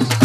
you